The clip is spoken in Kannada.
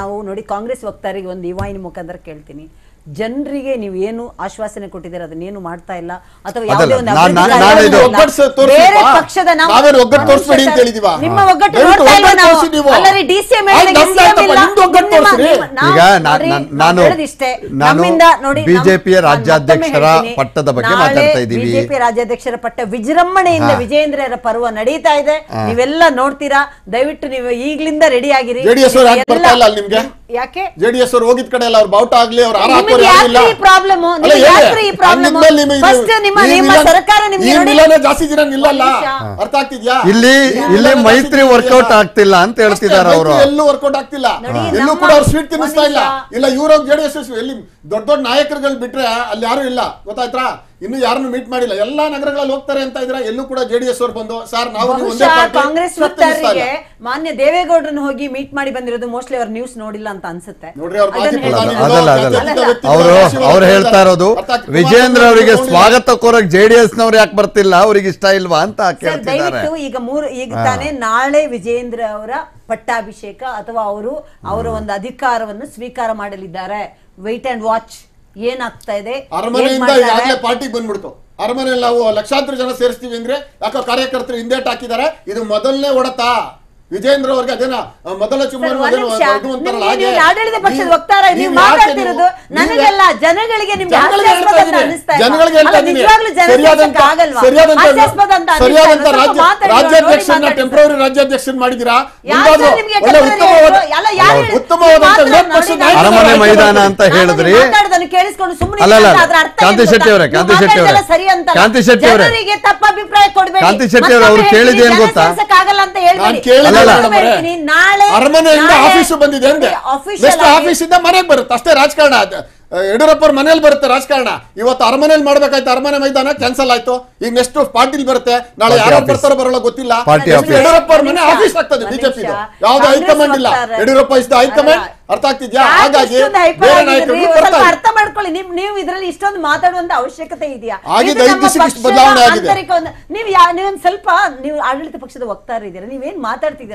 ನಾವು ನೋಡಿ ಕಾಂಗ್ರೆಸ್ ವಕ್ತಾರಿಗೆ ಒಂದು ಇವಾಯಿನ ಮುಖಾಂತರ ಕೇಳ್ತೀನಿ. ಜನರಿಗೆ ನೀವು ಏನು ಆಶ್ವಾಸನೆ ಕೊಟ್ಟಿದ್ದೀರ ಅದನ್ನೇನು ಮಾಡ್ತಾ ಇಲ್ಲ ಅಥವಾ ಯಾವುದೇ ಒಂದು ನಾನ್- ಅಭಿವೃದ್ಧಿ ನಾನ್- ಕಾರ್ಯ ಇದು ಇಲ್ಲ. ಒಗ್ಗಟ್ಟು ತೋರ್ಸಿ ಬೇರೆ ಬಾ. ಪಕ್ಷದ ನಾವು ನಾವೇನು ಒಗ್ಗಟ್ಟು ತೋರ್ಸ್ಬೇಡಿ ಅಂತ ಹೇಳಿದೀವ? ನಿಮ್ಮ ಒಗ್ಗಟ್ಟು ದಯವಿಟ್ಟು ನೋಡ್ತಾ ಇಲ್ಲ ಒಗ್ಗಟ್ಟು ನಾವು ತೋರ್ಸಿ ನೀವು. ಅಲ್ಲರಿ ಡಿ ಸಿ ಎಂ ಆಯ್ತು, ನಮ್ದು ಆಯ್ತಪ್ಪ, ನಿಮ್ದು ಒಗ್ಗಟ್ಟು ತೋರ್ಸ್ರಿ. ಈಗ ನಾ- ನಾ- ನಾನು ನಾನು ಬಿಜೆಪಿಯ ರಾಜ್ಯಾಧ್ಯಕ್ಷರ ಪಟ್ಟದ ಬಗ್ಗೆ ಮಾತಾಡ್ತಾ ಇದ್ದೀವಿ ಬಿಜೆಪಿ ರಾಜ್ಯಾಧ್ಯಕ್ಷರ ಪಟ್ಟ ವಿಜೃಂಭಣೆಯಿಂದ ಹಾ. ವಿಜಯೇಂದ್ರರ ಪರ್ವ ನಡೀತಾ ಇದೆ ನೀವೆಲ್ಲ ನೋಡ್ತೀರಾ ದಯವಿಟ್ಟು ನೀವು ಈಗ್ಲಿಂದ ರೆಡಿ ಆಗಿರಿ JDS ಅವ್ರು ಯಾಕೆ ಬರ್ತಾ ಇಲ್ಲ ಅಲ್ಲಿ ನಿಮ್ಗೆ? ಯಾಕೆ? ಜೆಡಿಎಸ್ ಅವರು ಹೋಗಿದ ಕಡೆ ಎಲ್ಲ ಅವ್ರು ಬಾವುಟ ಆಗ್ಲಿ ಅವ್ರ ಜಾಸ್ತಿ ದಿನ ನಿಲ್ಲಲ್ಲ? ಅರ್ಥ ಆಗ್ತಿದ್ಯಾ? ಇಲ್ಲಿ ಇಲ್ಲಿ ಮೈತ್ರಿ ವರ್ಕೌಟ್ ಆಗ್ತಿಲ್ಲ ಅಂತ ಹೇಳ್ತಿದ್ದಾರೆ ಅವರು. ಎಲ್ಲೂ ವರ್ಕೌಟ್ ಆಗ್ತಿಲ್ಲ. ಎಲ್ಲೂ ಕೂಡ ಅವ್ರು ಸ್ವೀಟ್ ತಿನ್ನಿಸ್ತಾ ಇಲ್ಲ. ಇಲ್ಲ ಇವ್ರ ಜೆಡಿಎಸ್ ಎಲ್ಲಿ ದೊಡ್ಡ ದೊಡ್ಡ ನಾಯಕರುಗಳು ಬಿಟ್ರೆ ಅಲ್ಲಿ ಯಾರು ಇಲ್ಲ. ಗೊತ್ತಾಯ್ತಾ? ಇನ್ನು ಯಾರನ್ನು ಮೀಟ್ ಮಾಡಿಲ್ಲ. ಎಲ್ಲಾ ನಗರಗಳಲ್ಲಿ ಹೋಗ್ತಾರೆ ಅಂತ ಇದ್ರೆ ಎಲ್ಲೂ ಕೂಡ ಜೆಡಿಎಸ್ ಅವರು ಬಂದು ಸರ್ ನಾವು ಕಾಂಗ್ರೆಸ್ ವಕ್ತಾರರಿಗೆ ಮಾನ್ಯ ದೇವೇಗೌಡರನ್ನು ಹೋಗಿ ಮೀಟ್ ಮಾಡಿ ಬಂದಿರೋದು ಮೋಸ್ಟ್ಲಿ ಅವ್ರ ನ್ಯೂಸ್ ನೋಡಿಲ್ಲ ಅಂತ ಅನ್ಸುತ್ತೆ. ನೋಡ್ರಿ ಅವ್ರ ಅವರು ಹೇಳ್ತಾ ಇರೋದು ವಿಜೇಂದ್ರ ಅವರಿಗೆ ಸ್ವಾಗತ ಕೋರಕ್ ಜೆ ಡಿ ಎಸ್ ನವ್ರು ಯಾಕೆ ಬರ್ತಿಲ್ಲ? ಅವ್ರಿಗೆ ಇಷ್ಟ ಇಲ್ವಾ ಅಂತ ದಯವಿಟ್ಟು ಈಗ ಮೂರು ಈಗ ತಾನೇ ನಾಳೆ ವಿಜೇಂದ್ರ ಅವರ ಪಟ್ಟಾಭಿಷೇಕ ಅಥವಾ ಅವರು ಅವರ ಒಂದು ಅಧಿಕಾರವನ್ನು ಸ್ವೀಕಾರ ಮಾಡಲಿದ್ದಾರೆ. ವೈಟ್ ಅಂಡ್ ವಾಚ್ ಏನಾಗ್ತಾ ಇದೆ? ಅರಮನೆಯಿಂದ ಯಾವ್ದೇ ಈಗಾಗಲೇ ಪಾರ್ಟಿಗೆ ಬಂದ್ಬಿಡ್ತು. ಅರಮನೆಯಲ್ಲಿ ನಾವು ಲಕ್ಷಾಂತರ ಜನ ಸೇರಿಸ್ತೀವಿ ಅಂದ್ರೆ ಯಾಕೋ ಕಾರ್ಯಕರ್ತರು ಹಿಂದೇಟ್ ಹಾಕಿದ್ದಾರೆ. ಇದು ಮೊದಲನೇ ಒಡತಾ. ವಿಜೇಂದ್ರ ಅವ್ರಿಗೆ ಅದೇನ ಮೊದಲ ನೀವು ಆಡಳಿತ ಪಕ್ಷದ ನೀವು- ವಕ್ತಾರ? ಜನಗಳಿಗೆ ನಿಮ್ಗೆ ಜನಗಳಿಗೆ ಹೇಳ್ತಾ ಇದ್ದೀನಿ. ಸರಿಯಾದಂತ ರಾಜ್ಯಾಧ್ಯಕ್ಷರನ್ನ. ಟೆಂಪ್ರವರಿ ರಾಜ್ಯಾಧ್ಯಕ್ಷರನ್ನ ಮಾಡಿದಿರಾ ಅರಮನೆ ಮೈದಾನ ಅಂತ ಹೇಳಿದ್ರಿ. ಕೇಳಿಸ್ಕೊಂಡು ಸುಮ್ಮನೆ ಅಲ್ಲ, ಅಲ್ಲ, ಅದ್ರ ಅರ್ಥ ಕಾಂತಿ ಶೆಟ್ಟಿ? ಅವರೇ, ಕಾಂತಿ ಶೆಟ್ಟಿ ಅವರೇ. ಮಾತಾಡ್ದೆಲ್ಲ ಸರಿ ಅಂತ. ಕಾಂತಿ ಶೆಟ್ಟಿ ಅವರೇ. ತಪ್ಪ ಅಭಿಪ್ರಾಯ ಕೊಡ್ಬೇಡಿ. ಕಾಂತಿ ಶೆಟ್ಟಿ ಅವರೇ, ಅವ್ರು ಕೇಳಿದೆ ಏನ್ ಗೊತ್ತಾ? ಅರಮನೆಯಿಂದ ಆಫೀಸ್ ಆಫೀಸು ಬಂದಿದೆ ಅಂದ್ರೆ ಆಫೀಸ್ ಇಂದ ಆಫೀಸಿಂದ ಮನೆಗೆ ಬರುತ್ತೆ. ಅಷ್ಟೇ ರಾಜಕಾರಣ. ಅದು. ಆ, ಯಡಿಯೂರಪ್ಪ ಅವ್ರ ಮನೇಲಿ ಬರುತ್ತೆ ರಾಜಕಾರಣ. ಇವತ್ತು ಅರಮನೆಯಲ್ಲಿ ಮಾಡ್ಬೇಕಾಯ್ತು ಅರಮನೆ ಮೈದಾನ ಕ್ಯಾನ್ಸಲ್ ಆಯ್ತು. ಈಗ ನೆಕ್ಸ್ಟ್ ಪಾರ್ಟಿಲ್ ಬರುತ್ತೆ. ನಾಳೆ ಯಾರು. ಬರ್ತಾರೋ ಬರೋಲ್ಲ ಗೊತ್ತಿಲ್ಲ. ಯಡಿಯೂರಪ್ಪ ಅವ್ರ ಮನೆ ಆಫೀಸ್ ಆಗ್ತದೆ ಬಿಜೆಪಿ. ಯಾವ್ದು ಹೈಕಮಾಂಡ್ ಇಲ್ಲ. ಯಡಿಯೂರಪ್ಪ ಇಸ್ ಹೈಕಮಾಂಡ್ ಅರ್ಥ ಆಗ್ತಿದ್ಯಾ? ಹಾಗಾಗಿ ಬೇರೆ ನಾಯಕರು ನೀವು ಅರ್ಥ ಮಾಡ್ಕೊಳ್ಳಿ. ನಿಮ್ ನೀವು ಇದ್ರಲ್ಲಿ ಇಷ್ಟೊಂದು ಮಾತಾಡುವಂತ ಅವಶ್ಯಕತೆ ಇದೆಯಾ? ಆಗಿದೆ, ಇದು ಐದು ದಿವಸಕ್ಕೆ ಬದಲಾವಣೆ ಆಗಿದೆ. ಆಂತರಿಕ ನೀವು ಸ್ವಲ್ಪ ನೀವು ಆಡಳಿತ ಪಕ್ಷದ ವಕ್ತಾರ ಇದ್ದೀರಾ ನೀವೇನ್ ಮಾತಾಡ್ತಿದ್ದೀರಾ?